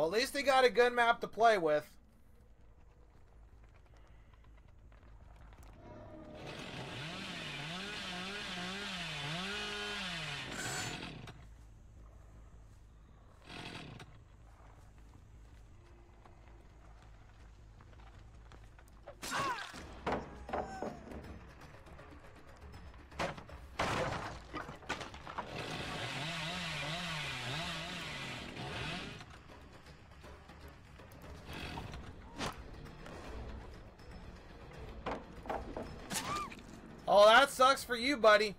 Well, at least they got a good map to play with. Sucks for you, buddy.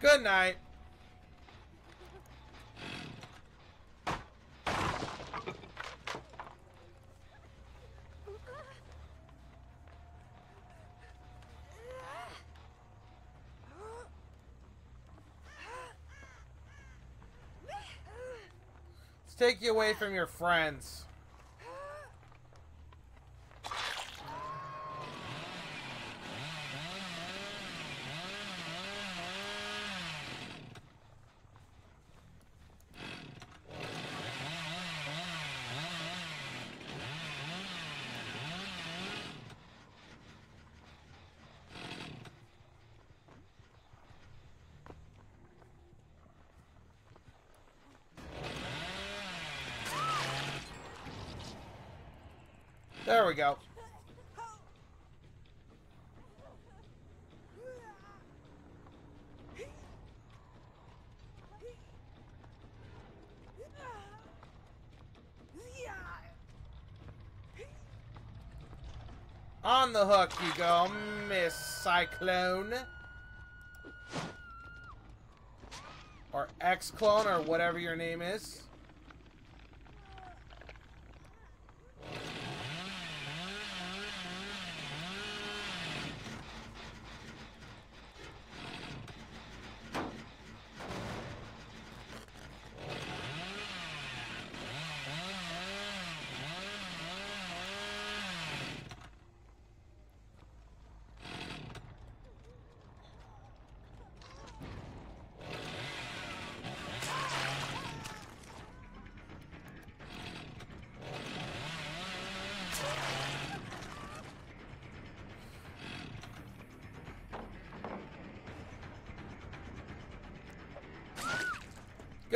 Good night. Let's take you away from your friends. There we go. On the hook you go, Miss Cyclone. Or X-Clone, or whatever your name is.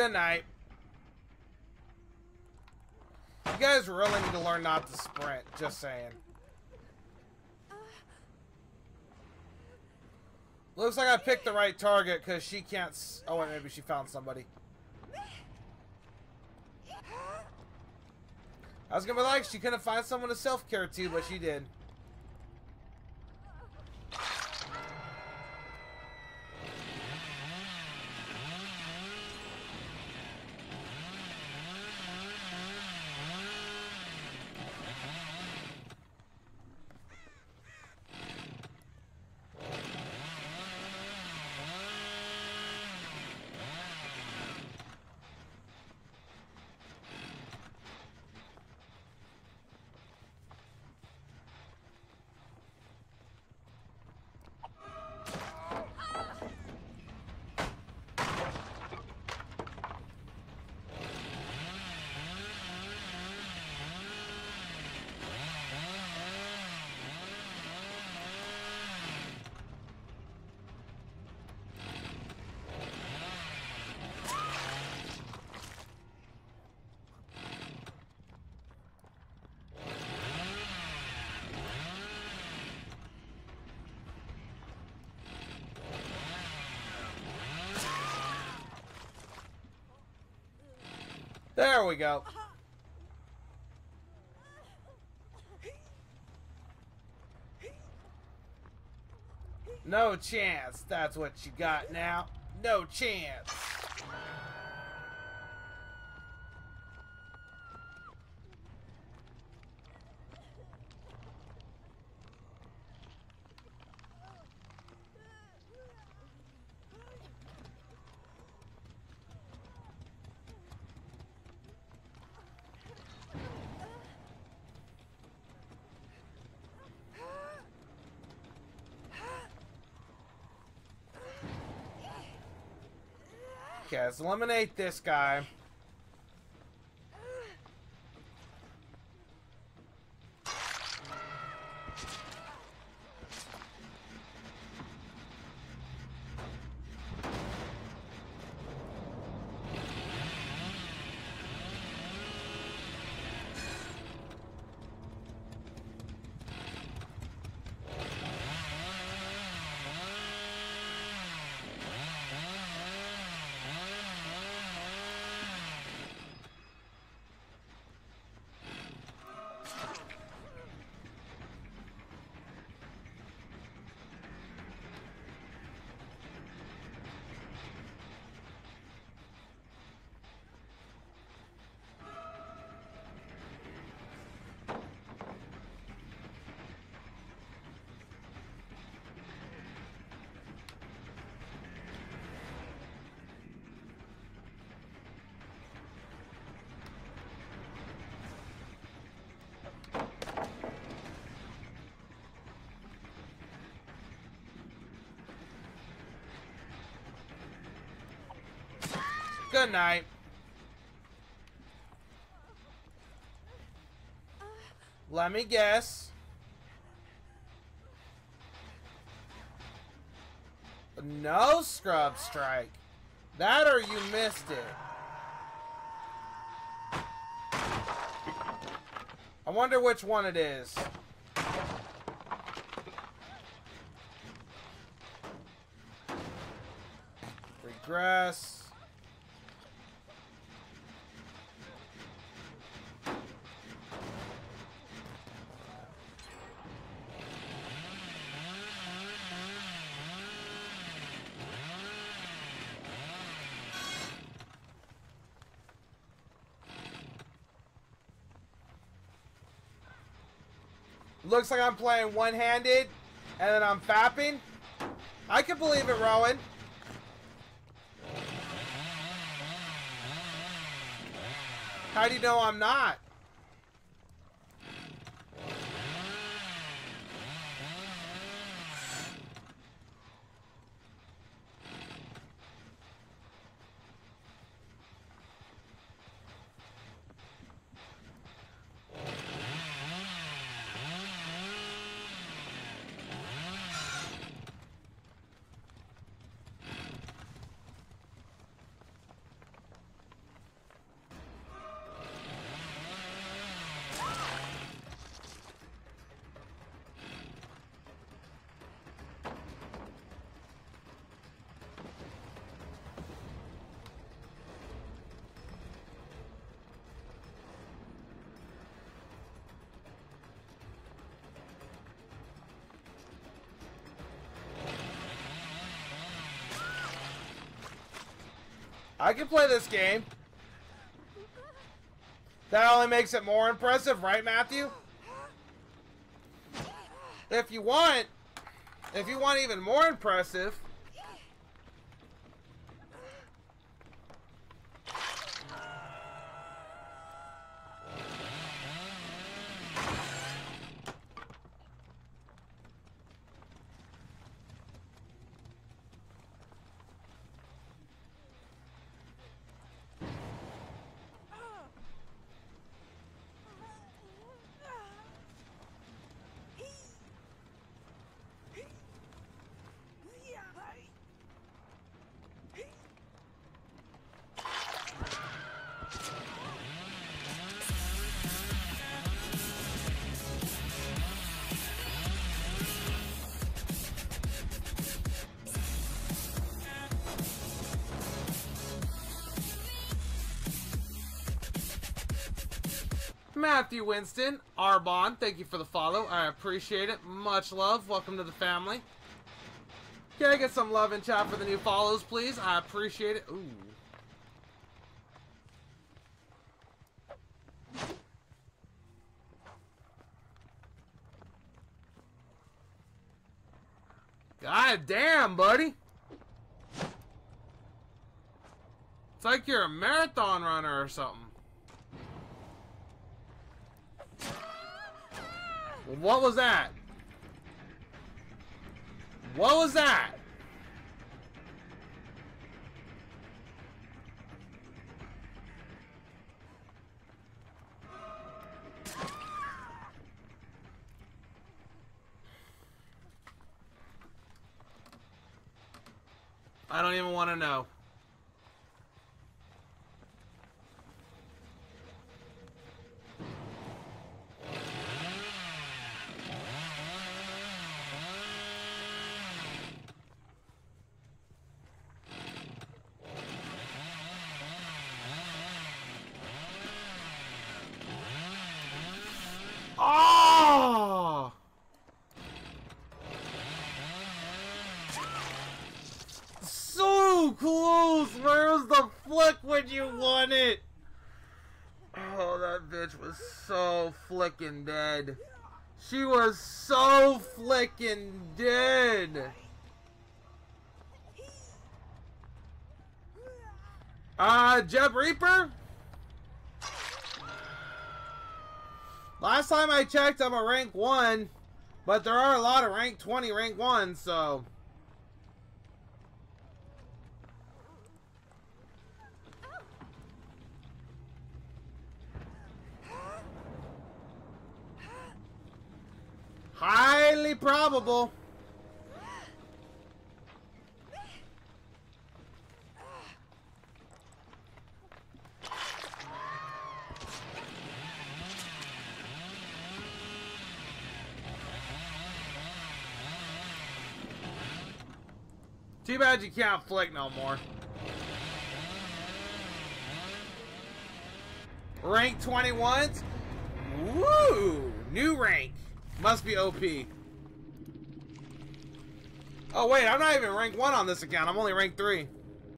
Good night. You guys really need to learn not to sprint, just saying. Looks like I picked the right target because she can't. oh, wait, maybe she found somebody. I was gonna be like, she couldn't find someone to self care to, but she did. There we go. No chance. That's what you got now. No chance. Okay, eliminate this guy. Good night. Let me guess. No scrub strike. That or you missed it. I wonder which one it is. Regress. Looks like I'm playing one-handed, and then I'm fapping. I can believe it, Rowan. How do you know I'm not? I can play this game. That only makes it more impressive, right, Matthew? If you want, if you want even more impressive, Matthew Winston, Arbon, thank you for the follow. I appreciate it. Much love. Welcome to the family. Can I get some love in chat for the new follows, please? I appreciate it. Ooh. God damn, buddy. It's like you're a marathon runner or something. What was that? What was that? I don't even want to know. Flick when you want it? Oh, that bitch was so flicking dead. She was so flicking dead. Uh, Jeb Reaper? Last time I checked, I'm a rank 1. But there are a lot of rank 20, rank 1, so... Highly probable. Too bad you can't flick no more. Rank 21s? Woo! New rank. Must be OP. Oh wait, I'm not even rank 1 on this account. I'm only rank 3.